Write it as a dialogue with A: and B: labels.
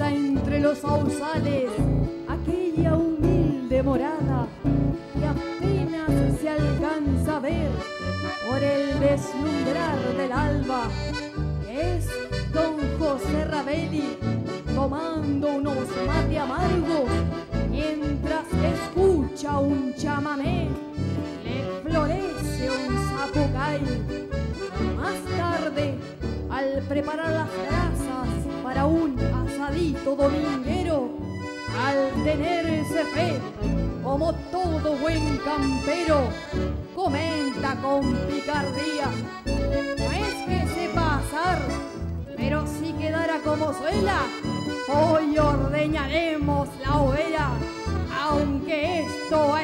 A: Entre los sausales aquella humilde morada que apenas se alcanza a ver por el deslumbrar del alba. Es don José Ravelli tomando unos mate amargos mientras escucha un chamamé. Le florece un zapucay. Más tarde, al preparar las brasas para un asadito dominguero, al tenerse fe, como todo buen campero, comenta con picardía. No es que sepa asar, pero si quedara como suela, hoy ordeñaremos la overa, aunque esto es